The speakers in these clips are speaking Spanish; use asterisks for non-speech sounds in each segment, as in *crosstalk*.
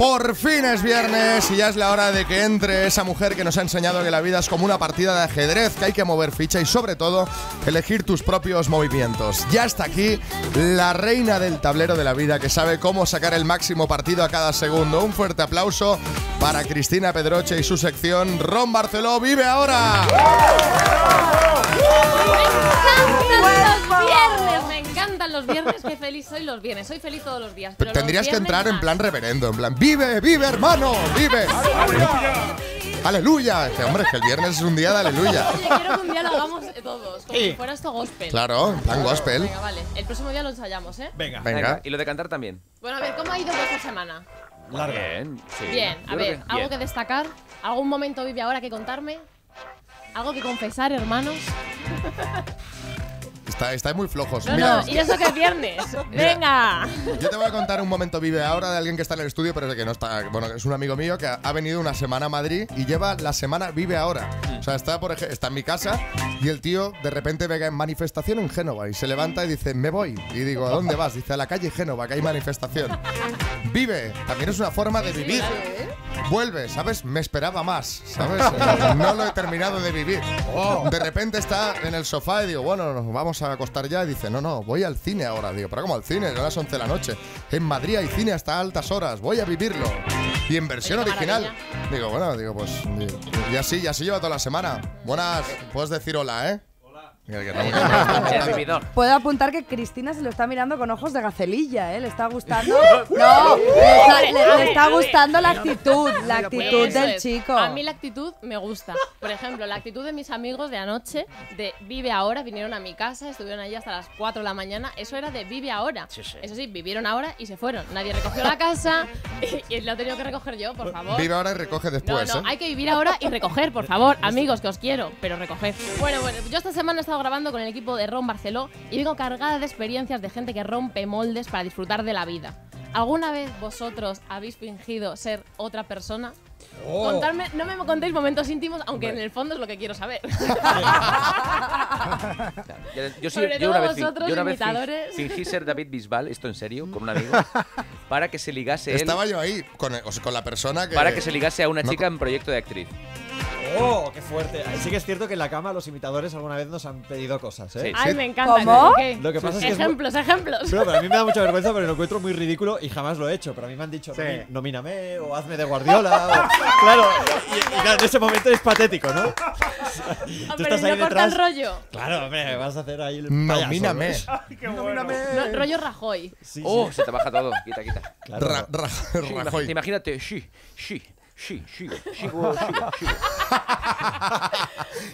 Por fin es viernes y ya es la hora de que entre esa mujer que nos ha enseñado que la vida es como una partida de ajedrez, que hay que mover ficha y sobre todo elegir tus propios movimientos. Ya está aquí la reina del tablero de la vida que sabe cómo sacar el máximo partido a cada segundo. Un fuerte aplauso para Cristina Pedroche y su sección Ron Barceló vive ahora. Qué feliz soy los viernes. Soy feliz todos los días. Pero Tendrías los que entrar en viernes plan reverendo, en plan, vive, vive hermano, vive. Aleluya. Que, hombre, es que el viernes es un día de aleluya. más. Oye, quiero que un día lo hagamos todos, como si fuera esto gospel. Claro, en plan gospel. Venga, vale. El próximo día lo ensayamos, ¿eh? Venga. Venga. Y lo de cantar también. Bueno, a ver, ¿cómo ha ido vuestra semana? Larga. Bien, sí. Bien, a ver, que ¿algo bien. que destacar? ¿Algún momento vive ahora que contarme? ¿Algo que confesar, hermanos? *laughs* Está, estáis muy flojos. No, Mira, no, y eso que es viernes. *laughs* ¡Venga! Yo te voy a contar un momento vive ahora de alguien que está en el estudio, pero de que no está. Bueno, es un amigo mío que ha ha venido una semana a Madrid y lleva la semana vive ahora. O sea, está, por ej- está en mi casa y el tío de repente ve que hay manifestación en Génova y se levanta y dice, me voy. Y digo, ¿a dónde vas? Dice, a la calle Génova, que hay manifestación. Vive, también es una forma de vivir. Vuelve, ¿sabes? Me esperaba más, ¿sabes? *laughs* Eh, No lo he terminado de vivir. De repente está en el sofá y digo, bueno, nos vamos a acostar ya. Y dice, no, no, voy al cine ahora. Digo, ¿pero cómo al cine? Son las 11 de la noche. En Madrid hay cine hasta altas horas. Voy a vivirlo. Y en versión original. maravilla. Digo, bueno, digo, pues. digo, Y así, y así lleva toda la semana. Buenas, puedes decir hola, ¿eh? *laughs* Puedo apuntar que Cristina se lo está mirando con ojos de gacelilla, ¿eh? Le está gustando. *laughs* No, le está, le- le está gustando la actitud, la actitud del chico. A mí la actitud me gusta. Por ejemplo, la actitud de mis amigos de anoche, de vive ahora, vinieron a mi casa, estuvieron allí hasta las 4 de la mañana. Eso era de vive ahora. Eso sí, vivieron ahora y se fueron. Nadie recogió la casa *laughs* y, lo he tenido que recoger yo, por favor. Vive ahora y recoge No, después, no, ¿eh? hay que vivir ahora y recoger, por favor, *laughs* amigos, que os quiero, pero recoger. Bueno, bueno, yo esta semana he estado grabando con el equipo de Ron Barceló y vengo cargada de experiencias de gente que rompe moldes para disfrutar de la vida. ¿Alguna vez vosotros habéis fingido ser otra persona? Oh. Contarme, no me contéis momentos íntimos, aunque en el fondo es lo que quiero saber. Yo, sí, Sobre yo una todo vez, fin- vosotros, yo una vez imitadores. fingí ser David Bisbal, esto en serio, con un *laughs* amigo, para que se ligase él, Estaba yo ahí con, o sea, con la persona que. para que se ligase a una No chica en proyecto de actriz. ¡Oh, qué fuerte! Sí que es cierto que en la cama los imitadores alguna vez nos han pedido cosas, ¿eh? Sí. Ay, me encanta. ¿Cómo? ¿qué? Lo que pasa es que es muy- ejemplos, ejemplos. Pero, pero a mí me da mucha vergüenza porque lo encuentro muy ridículo y jamás lo he hecho. Pero a mí me han dicho, "Nomi- nomíname o hazme de Guardiola. o- *laughs* claro, y, y claro, en ese momento es patético, ¿no? Tú estás no ahí corta el detrás. rollo. Claro, hombre, vas a hacer ahí el payaso, Nomíname. *laughs* ¿no? No, rollo Rajoy. Sí, ¡Oh! sí, Se te baja todo. Quita, quita. claro. Ra- Ra- Sí, Rajoy. imagínate, sí, sí, sí, sigo, *laughs* sigo, sigo, sigo.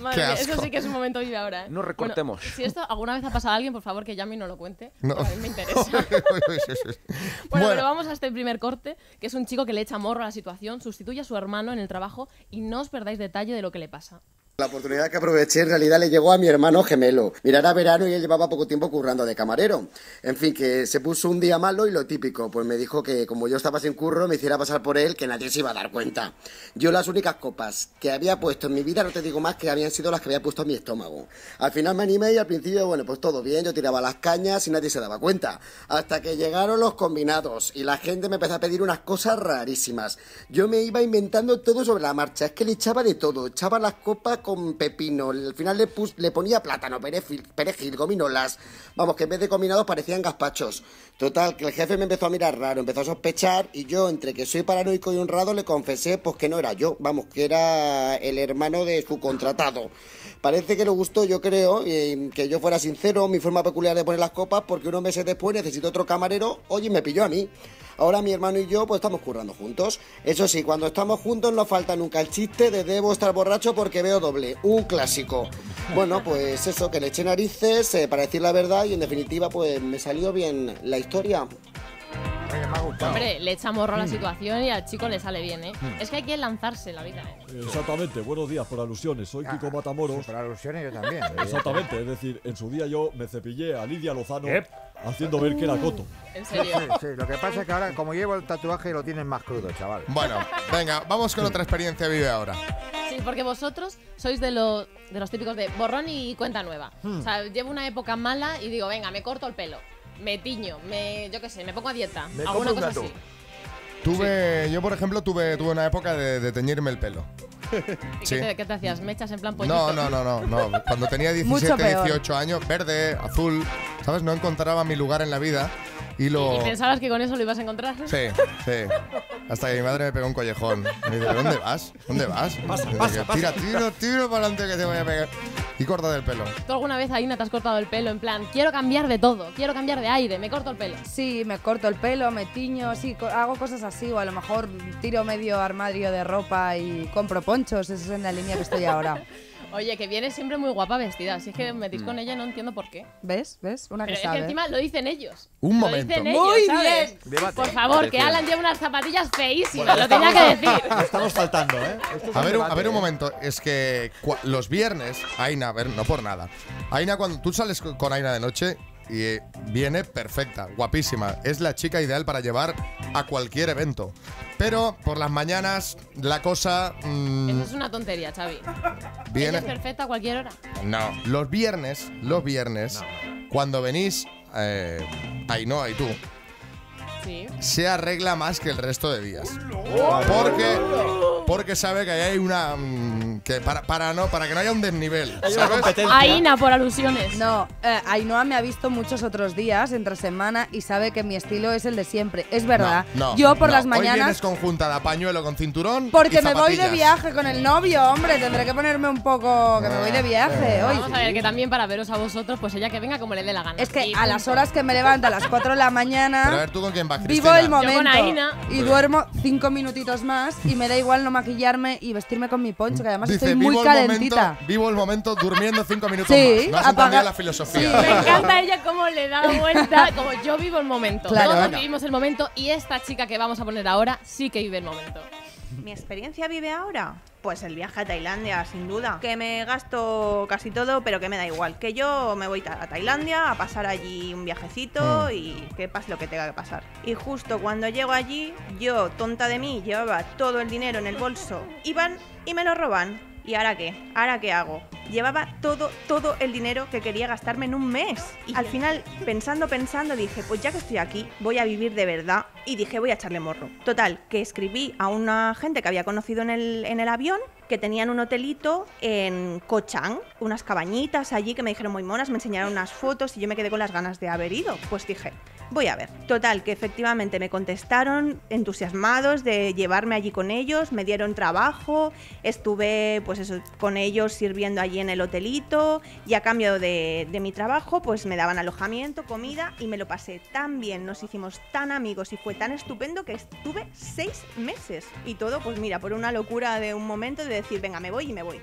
Madre mía, eso sí que es un momento vive ahora. ¿eh? No recortemos. Bueno, si esto alguna vez ha pasado a alguien, por favor que llame y no lo cuente. No. A mí me interesa. *laughs* *laughs* Bueno, pero vamos a este primer corte, que es un chico que le echa morro a la situación, sustituye a su hermano en el trabajo y no os perdáis detalle de lo que le pasa. La oportunidad que aproveché en realidad le llegó a mi hermano gemelo. Mira, era verano y él llevaba poco tiempo currando de camarero. En fin, que se puso un día malo y lo típico, pues me dijo que como yo estaba sin curro me hiciera pasar por él que nadie se iba a dar cuenta. Yo las únicas copas que había puesto en mi vida, no te digo más, que habían sido las que había puesto en mi estómago. Al final me animé y al principio, bueno, pues todo bien, yo tiraba las cañas y nadie se daba cuenta. Hasta que llegaron los combinados y la gente me empezó a pedir unas cosas rarísimas. Yo me iba inventando todo sobre la marcha, es que le echaba de todo, echaba las copas con pepino, al final le, pus- le ponía plátano, perejil, gominolas, vamos, que en vez de combinados parecían gazpachos. Total, que el jefe me empezó a mirar raro, empezó a sospechar y yo, entre que soy paranoico y honrado, le confesé pues que no era yo, vamos, que era el hermano de su contratado. Parece que le gustó, yo creo, eh, que yo fuera sincero, mi forma peculiar de poner las copas, porque unos meses después necesito otro camarero, oye, me pilló a mí. Ahora mi hermano y yo pues estamos currando juntos. Eso sí, cuando estamos juntos no falta nunca el chiste de debo estar borracho porque veo doble. Un clásico. Bueno, pues eso, que le eché narices eh, para decir la verdad y en definitiva pues me salió bien la historia. Hombre, le echa morro a la situación y al chico le sale bien, ¿eh? Es que hay que lanzarse en la vida, ¿eh? Exactamente, buenos días por alusiones. Soy Kiko Matamoros. Por alusiones yo también. *laughs* Exactamente, es decir, en su día yo me cepillé a Lidia Lozano haciendo ver que era Coto. En serio. Sí, sí, lo que pasa es que ahora, como llevo el tatuaje, lo tienes más crudo, chaval. Bueno, venga, vamos con otra experiencia vive ahora. Sí, porque vosotros sois de, los de los típicos de borrón y cuenta nueva. O sea, llevo una época mala y digo, venga, me corto el pelo, me tiño, me, yo qué sé, me pongo a dieta, Me alguna cosa así. Tuve, yo por ejemplo tuve, tuve una época de, de teñirme el pelo. *laughs* ¿Y Sí. qué, te, qué te hacías? ¿Mechas en plan pollito? No, no, no, no, no. *laughs* Cuando tenía Mucho 17, peor. 18 años, verde, azul, ¿sabes? No encontraba mi lugar en la vida y lo... ¿Y pensabas que con eso lo ibas a encontrar? Sí, sí. Hasta que mi madre me pegó un collejón. Me dice, ¿dónde vas? ¿Dónde vas? Pasa, Y dije, pasa, pasa. Tira, tiro, tiro para adelante que te voy a pegar. Y corta del pelo. ¿Tú alguna vez, Aina, te has cortado el pelo en plan, quiero cambiar de todo, quiero cambiar de aire, me corto el pelo? Sí, me corto el pelo, me tiño, sí, hago cosas así, o a lo mejor tiro medio armario de ropa y compro ponchos, esa es en la línea que estoy ahora. *laughs* Oye, que vienes siempre muy guapa vestida, si es que metís con ella no entiendo por qué. ¿Ves? ¿Ves? Una Pero que es que sabe. encima lo dicen ellos. Un Lo momento. dicen ellos, Muy ¿sabes? Por favor, que. Alan lleva unas zapatillas feísimas, Bueno, lo tenía que decir. *laughs* Estamos faltando, ¿eh? Esto es A ver, un- a debate, ver un ¿eh? momento, es que los viernes, Aina, a ver, no por nada. Aina, cuando tú sales co- con Aina de noche y eh, viene perfecta, guapísima, es la chica ideal para llevar a cualquier evento. Pero por las mañanas la cosa mm, Eso es una tontería, Xavi. Ella viene. es perfecta a cualquier hora. No, los viernes, los viernes, cuando venís, eh, Ainhoa y tú, Sí. se arregla más que el resto de días. Porque, porque sabe que ahí hay una. mm, que para, para, no, para que no haya un desnivel. Hay una ¿sabes? competencia. Aina, por alusiones. No, eh, Ainhoa me ha visto muchos otros días entre semana y sabe que mi estilo es el de siempre. Es verdad. No, no, Yo por no. las Hoy mañanas. vienes conjuntada, pañuelo con cinturón. Porque y me voy de zapatillas. viaje con el novio, hombre. Tendré que ponerme un poco. Que me voy de viaje hoy. Vamos a ver, que también para veros a vosotros, pues ella que venga como le dé la gana. Es que Y a punto. las horas que me levanto, a las 4 de la Pero a mañana, ver, tú con quién vas, vivo Cristina? el momento. con Aina. Y duermo cinco minutitos más y me da igual no maquillarme y vestirme con mi poncho, que además Dice, estoy muy vivo calentita. El momento, vivo el momento durmiendo cinco minutos Sí, más. No has apaga- entendido la filosofía. Me encanta ella cómo le da vuelta, como yo vivo el momento. Claro. Todos vivimos el momento y esta chica que vamos a poner ahora sí que vive el momento. ¿Mi experiencia vive ahora? Pues el viaje a Tailandia, sin duda. Que me gasto casi todo, pero que me da igual. Que yo me voy a Tailandia a pasar allí un viajecito y que pase lo que tenga que pasar. Y justo cuando llego allí, yo, tonta de mí, llevaba todo el dinero en el bolso. Iban y me lo roban. ¿Y ahora qué? ¿Ahora qué hago? Llevaba todo, todo el dinero que quería gastarme en un mes. Y al final, pensando, pensando, dije, pues ya que estoy aquí, voy a vivir de verdad. Y dije, voy a echarle morro. Total, que escribí a una gente que había conocido en el, en el avión, que tenían un hotelito en Koh Chang, unas cabañitas allí que me dijeron muy monas, me enseñaron unas fotos y yo me quedé con las ganas de haber ido. Pues dije, voy a ver. Total, que efectivamente me contestaron entusiasmados de llevarme allí con ellos, me dieron trabajo, estuve pues con ellos sirviendo allí en el hotelito y a cambio de, de mi trabajo pues me daban alojamiento, comida y me lo pasé tan bien, nos hicimos tan amigos y fue tan estupendo que estuve seis meses y todo pues mira, por una locura de un momento de decir venga me voy y me voy.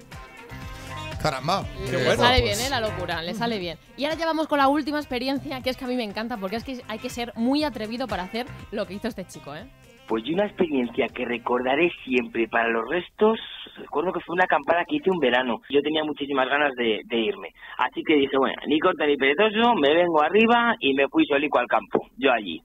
Caramba. Qué le sale pues. bien, ¿eh? La locura, le sale bien. Y ahora ya vamos con la última experiencia, que es que a mí me encanta, porque es que hay que ser muy atrevido para hacer lo que hizo este chico, ¿eh? Pues yo una experiencia que recordaré siempre para los restos, recuerdo que fue una acampada que hice un verano. Yo tenía muchísimas ganas de, de irme. Así que dije, bueno, ni corta ni perezoso, me vengo arriba y me fui solico al campo. Yo allí,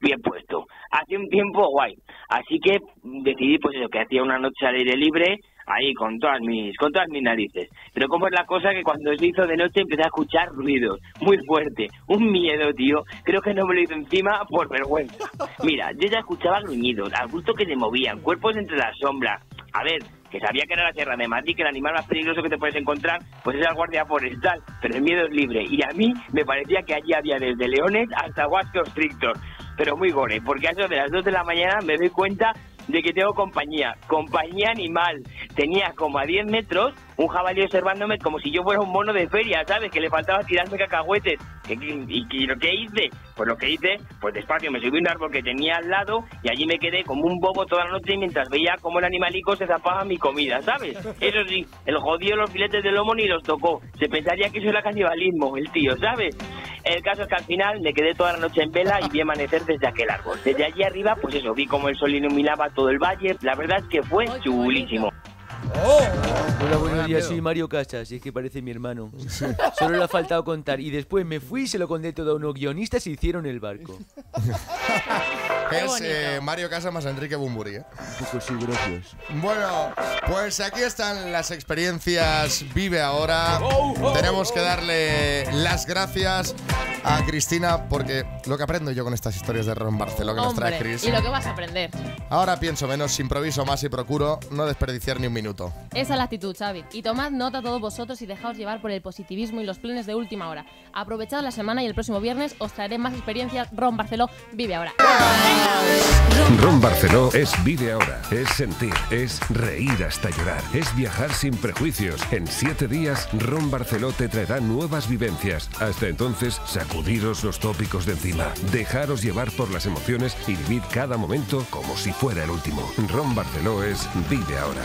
bien puesto. Hace un tiempo guay. Así que decidí, pues eso, que hacía una noche al aire libre, ahí con todas mis con todas mis narices. Pero cómo es la cosa que cuando se hizo de noche empecé a escuchar ruidos, muy fuerte, un miedo, tío. Creo que no me lo hizo encima por vergüenza. Mira, yo ya escuchaba gruñidos, arbustos que se movían, cuerpos entre las sombras. A ver, que sabía que era la Sierra de Madrid, que el animal más peligroso que te puedes encontrar, pues es el guardia forestal, pero el miedo es libre. Y a mí me parecía que allí había desde leones hasta huascos strictos, pero muy gore, porque a eso de las 2 de la mañana me doy cuenta de que tengo compañía, compañía animal. Tenía como a 10 metros un jabalí observándome como si yo fuera un mono de feria, ¿sabes? Que le faltaba tirarme cacahuetes. ¿Qué- qué- ¿Y, lo que hice? Pues lo que hice, pues despacio, me subí un árbol que tenía al lado y allí me quedé como un bobo toda la noche mientras veía cómo el animalico se zapaba mi comida, ¿sabes? Eso sí, el jodido los filetes de lomo ni los tocó. Se pensaría que eso era canibalismo, el tío, ¿sabes? El caso es que al final me quedé toda la noche en vela y vi amanecer desde aquel árbol. Desde allí arriba, pues eso, vi como el sol iluminaba todo el valle. La verdad es que fue Ay, Hola, buenos días, soy Mario Casas, y es que parece mi hermano. Solo le ha faltado contar, y después me fui y se lo conté todo a unos guionistas y hicieron el barco. *laughs* Es eh, Mario Casas más Enrique Bumburi. ¿eh? Pues sí, gracias. Bueno, pues aquí están las experiencias Vive Ahora. Tenemos que darle las gracias a Cristina porque lo que aprendo yo con estas historias de Ron Barceló que nos trae Hombre, Chris. y lo que vas a aprender. Ahora pienso menos, improviso más y procuro no desperdiciar ni un minuto. Esa es la actitud, Xavi. Y tomad nota todos vosotros y dejaos llevar por el positivismo y los planes de última hora. Aprovechad la semana y el próximo viernes os traeré más experiencias. Ron Barceló vive ahora. Ron Barceló es Vive Ahora, es sentir, es reír hasta llorar, es viajar sin prejuicios. En siete días, Ron Barceló te traerá nuevas vivencias. Hasta entonces, sacudiros los tópicos de encima, dejaros llevar por las emociones y vivid cada momento como si fuera el último. Ron Barceló es Vive Ahora.